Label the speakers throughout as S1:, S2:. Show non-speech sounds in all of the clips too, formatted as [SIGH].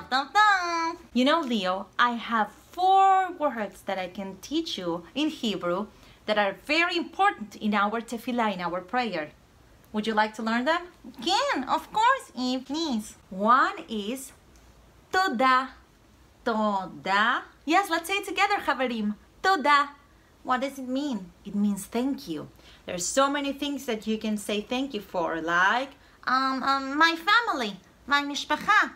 S1: Dum, dum, dum. You know, Leo, I have four words that I can teach you in Hebrew that are very important in our tefillah, in our prayer. Would you like to learn them?
S2: Can, of course, Eve, please.
S1: One is toda. Toda. Yes, let's say it together, Haverim. Toda.
S2: What does it mean?
S1: It means thank you. There's so many things that you can say thank you for, like
S2: um, um my family, my mishpacha.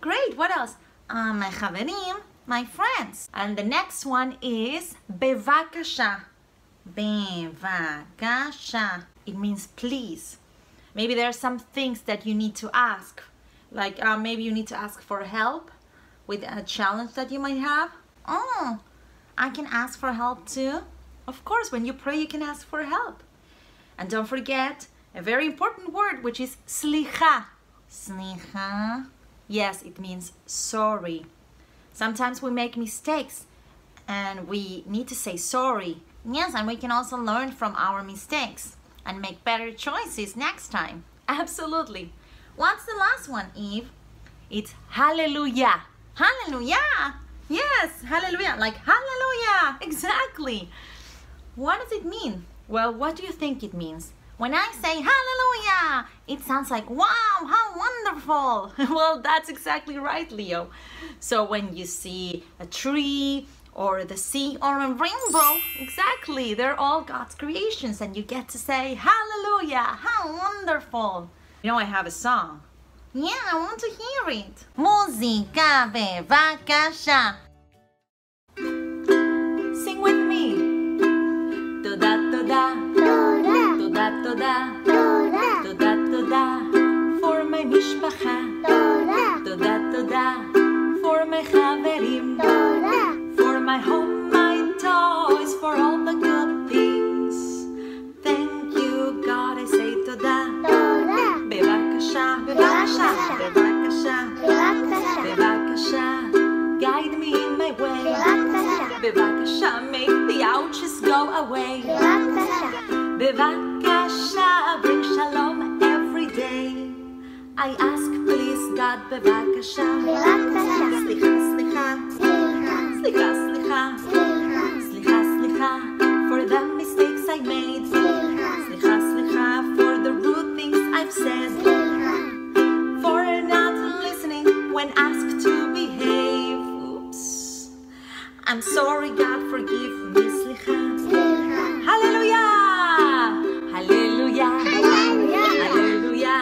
S1: Great. What else?
S2: Um, my chaverim, my friends.
S1: And the next one is bevakasha.
S2: Bevakasha.
S1: It means please. Maybe there are some things that you need to ask. Like uh, maybe you need to ask for help with a challenge that you might have.
S2: Oh, I can ask for help too?
S1: Of course, when you pray, you can ask for help. And don't forget a very important word, which is slicha.
S2: Slicha?
S1: Yes, it means sorry. Sometimes we make mistakes and we need to say sorry.
S2: Yes, and we can also learn from our mistakes and make better choices next time. [LAUGHS]
S1: Absolutely.
S2: What's the last one, Eve?
S1: It's hallelujah.
S2: Hallelujah.
S1: Yes, hallelujah, like hallelujah, [LAUGHS] exactly. What does it mean? Well, what do you think it means?
S2: When I say hallelujah, it sounds like, wow, how [LAUGHS]
S1: well, that's exactly right, Leo. So when you see a tree or the sea or a rainbow, exactly, they're all God's creations and you get to say hallelujah, how wonderful. You know, I have a song.
S2: Yeah, I want to hear it. Música bevakasha.
S1: Sing Bevakasha.
S3: Bevakasha.
S1: Guide me in my way.
S3: Bevakasha,
S1: make the ouches go away.
S3: Bevakasha,
S1: bring shalom every day. I ask, please, God. Bevakasha. Slicha, slicha,
S3: Slicha.
S1: slicha, slicha, I'm sorry, God, forgive me. Slicha. Hallelujah! Hallelujah!
S3: Hallelujah.
S1: Hallelujah!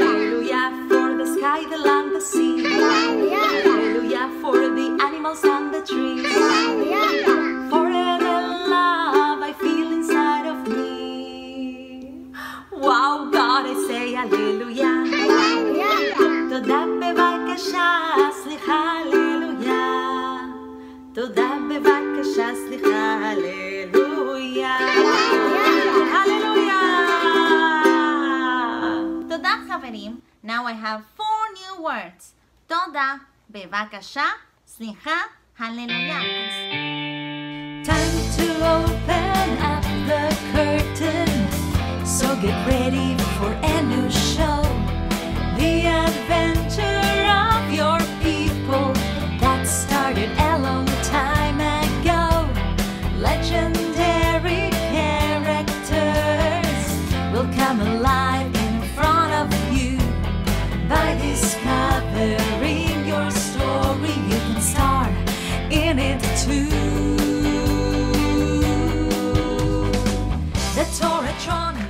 S3: Hallelujah.
S1: For the sky, the land, the sea.
S3: Hallelujah.
S1: Hallelujah for the animals and the trees.
S3: Hallelujah.
S1: For the love I feel inside of me. Wow, God, I say. Hallelujah.
S2: Now I have four new words. Toda, bevakasha, slicha, hallelujah.
S1: Time to open up the curtain. So get ready come alive in front of you. By discovering your story, you can star in it too. The Torahtron.